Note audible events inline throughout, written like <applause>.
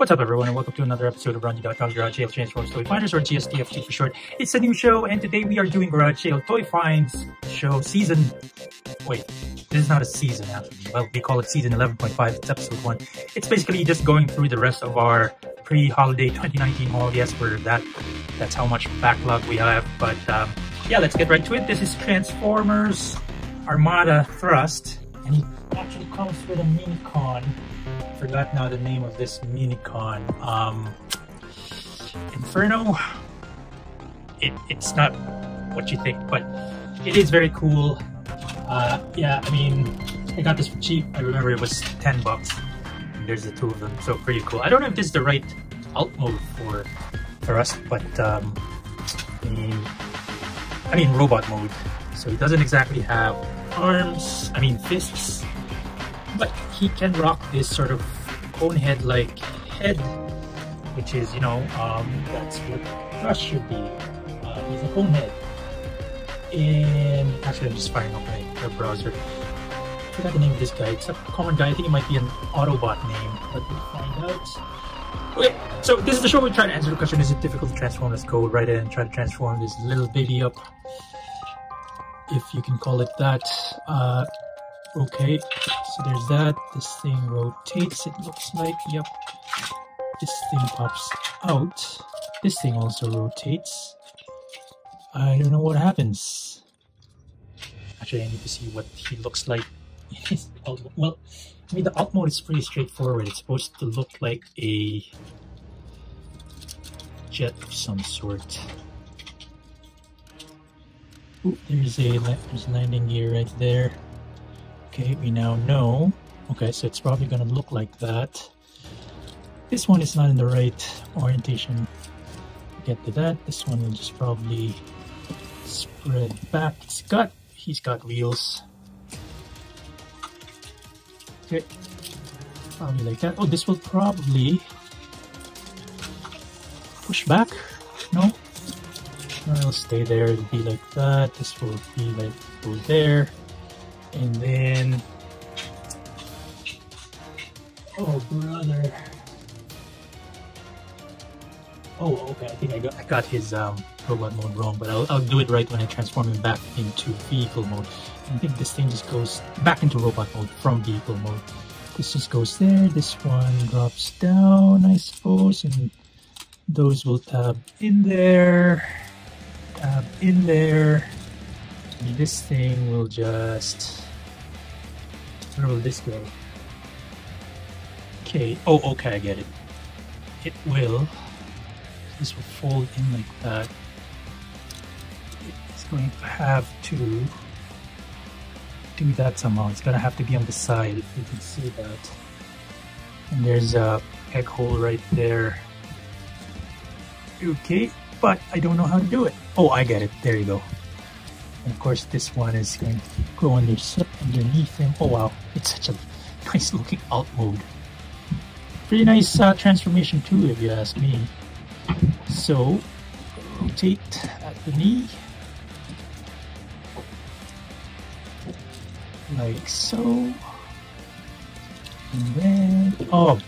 What's up, everyone, and welcome to another episode of Ronjie.com Garage Sale Transformers Toy Finders, or GSTFT for short. It's a new show, and today we are doing Garage Sale Toy Finds Show Season... Wait, this is not a season, actually. Well, we call it Season 11.5. It's Episode 1. It's basically just going through the rest of our pre-holiday 2019 haul. Yes, we're that... That's how much backlog we have, but um, yeah, let's get right to it. This is Transformers Armada Thrust, and he actually comes with a mini-con forgot now the name of this minicon. Um, Inferno. It, it's not what you think, but it is very cool. Uh, yeah, I mean, I got this for cheap. I remember it was 10 bucks. And there's the two of them, so pretty cool. I don't know if this is the right alt mode for for us, but um, I mean, I mean robot mode. So he doesn't exactly have arms. I mean fists but he can rock this sort of cone head like head which is you know um, that's what Rush should be. Uh, he's a cone head and actually I'm just firing up my browser. I forgot the name of this guy. It's a common guy. I think it might be an Autobot name but we'll find out. Okay so this is the show we try to answer the question. Is it difficult to transform this code? right? And try to transform this little baby up if you can call it that. Uh, Okay, so there's that. This thing rotates, it looks like. Yep. This thing pops out. This thing also rotates. I don't know what happens. Actually, I need to see what he looks like. <laughs> well, I mean, the alt mode is pretty straightforward. It's supposed to look like a jet of some sort. Ooh, there's a there's a landing gear right there. Okay, we now know. Okay, so it's probably going to look like that. This one is not in the right orientation. Get to that. This one will just probably spread back. It's got, he's got wheels. Okay, probably like that. Oh, this will probably push back. No, it'll stay there. It'll be like that. This will be like go there and then, oh brother. Oh, okay. I think I got I got his um, robot mode wrong, but I'll, I'll do it right when I transform him back into vehicle mode. I think this thing just goes back into robot mode from vehicle mode. This just goes there. This one drops down, I suppose, and those will tab in there, tab in there. This thing will just where will this go? Okay, oh, okay, I get it. It will, this will fold in like that. It's going to have to do that somehow. It's gonna have to be on the side if you can see that. And there's a peg hole right there. Okay, but I don't know how to do it. Oh, I get it. There you go. And of course, this one is going to go under, underneath him. Oh wow, it's such a <laughs> nice looking alt mode. Pretty nice uh, transformation too, if you ask me. So, rotate at the knee. Like so. And then, oh,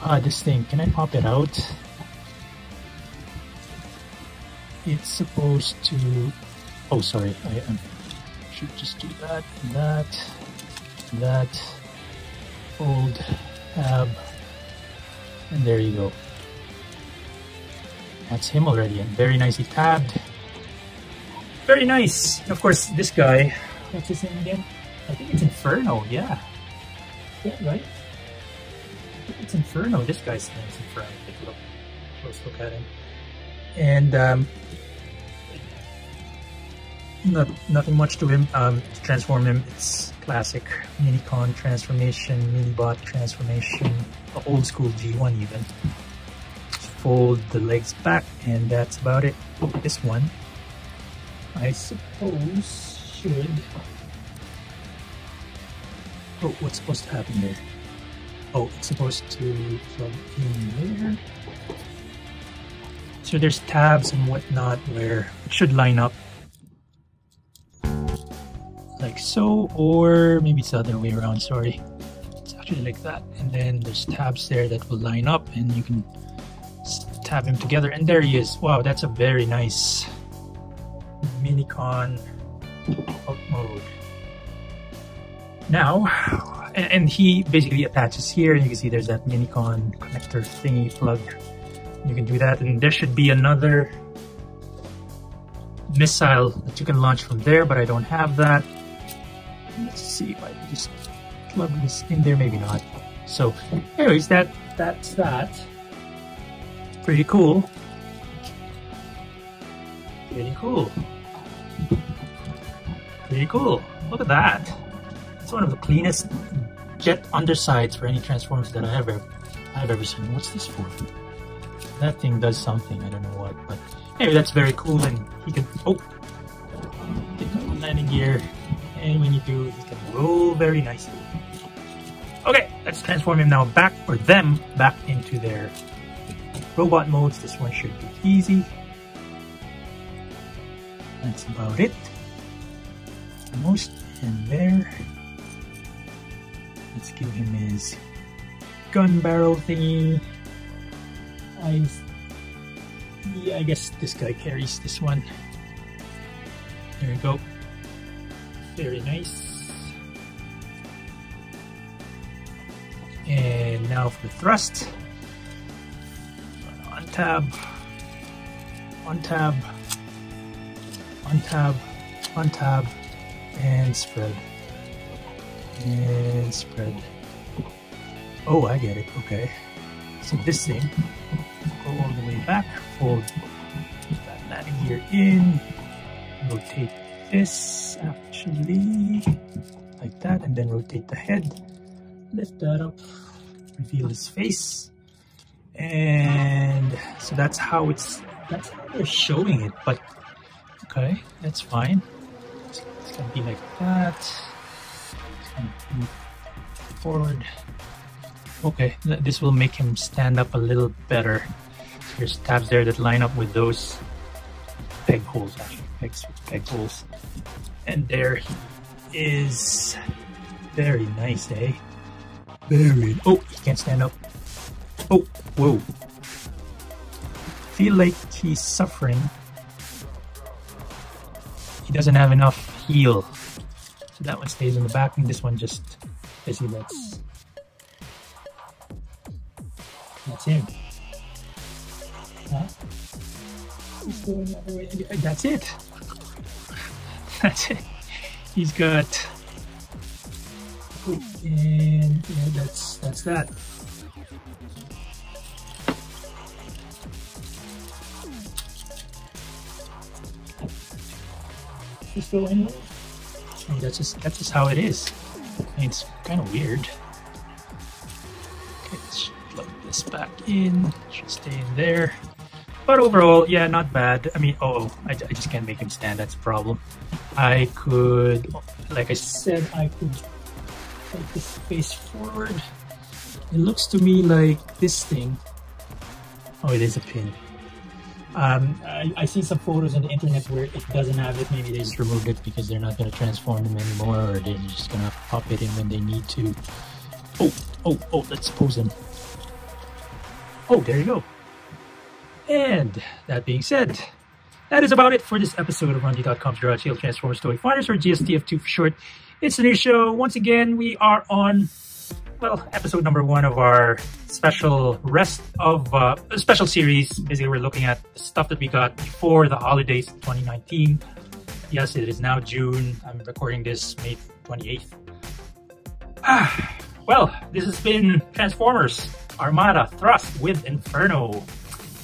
ah, this thing, can I pop it out? It's supposed to oh sorry I should just do that that that fold tab and there you go. That's him already and very nicely tabbed. Very nice. And of course this guy what's his name again? I think it's Inferno yeah. Yeah right? It's Inferno. This guy's name is Inferno. Take a look close look at him and um, not, nothing much to him um, to transform him. It's classic Minicon transformation, Minibot transformation, old school G1 even. Just fold the legs back and that's about it. This one, I suppose, should... Oh, what's supposed to happen there? Oh, it's supposed to plug in there. So there's tabs and whatnot where it should line up like so, or maybe it's the other way around, sorry. It's actually like that. And then there's tabs there that will line up and you can tab them together. And there he is. Wow, that's a very nice Minicon mode. Now, and, and, he basically attaches here. You can see there's that Minicon connector thingy plug. You can do that. And there should be another missile that you can launch from there, but I don't have that. Let's see if I can just plug this in there, maybe not. So anyways, that that's that. Pretty cool. Pretty cool. Pretty cool. Look at that. It's one of the cleanest jet undersides for any Transformers that I ever I've ever seen. What's this for? That thing does something, I don't know what, but anyway, that's very cool and he can oh landing gear and when you do he can roll very nicely. Okay, let's transform him now back or them back into their robot modes. This one should be easy. That's about it. Most in there. Let's give him his gun barrel thingy. I, yeah, I guess this guy carries this one. There we go. Very nice. And now for the thrust. On tab, on tab, on tab, on tab, and spread. And spread. Oh, I get it. Okay. So this thing, go all the way back, fold that landing gear in, rotate this actually like that, and then rotate the head, lift that up, reveal his face, and so that's how it's that's how they're showing it. But okay, that's fine. It's, it's gonna be like that. It's gonna move forward. Okay, this will make him stand up a little better. There's tabs there that line up with those peg holes actually pegs peg holes. And there he is. Very nice eh? Very. Oh he can't stand up. Oh whoa. Feel like he's suffering. He doesn't have enough heal. So that one stays in the back and this one just basically that's that's him huh? That's it. That's it. He's got. And yeah, that's that's that. Just go anyway. that's just that's just how it is. I mean, it's kind of weird. Plug this back in. Should stay in there. But overall, yeah, not bad. I mean, oh, I, I just can't make him stand. That's a problem. I could, like I said, I could take this face forward. It looks to me like this thing. Oh, it is a pin. Um, I, I, see some photos on the internet where it doesn't have it. Maybe they just removed it because they're not going to transform them anymore, or they're just going to pop it in when they need to. Oh, oh, oh, let's pose him. Oh, there you go. And that being said, that is about it for this episode of Ronjie.com's Garage Sale Transformers Toy Finders, or GSTF2 for short. It's a new show. Once again, we are on, well, episode number one of our special rest of, uh, special series. Basically, we're looking at the stuff that we got before the holidays 2019. Yes, it is now June. I'm recording this May 28th. Ah, <sighs> well, this has been Transformers Armada Thrust with Inferno.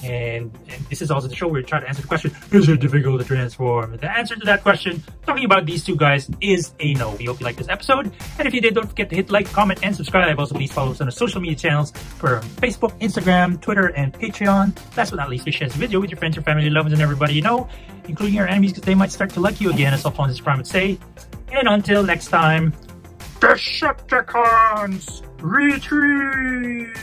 And, and, this is also the show where we try to answer the question, is it difficult to transform? The answer to that question, talking about these two guys, is a no. We hope you liked this episode. And if you did, don't forget to hit like, comment, and subscribe. Also, please follow us on our social media channels for Facebook, Instagram, Twitter, and Patreon. Last but not least, please share this video with your friends, your family, loved ones, and everybody you know, including your enemies, because they might start to like you again, as Alphonsus Prime would say. And until next time, Decepticons retreat!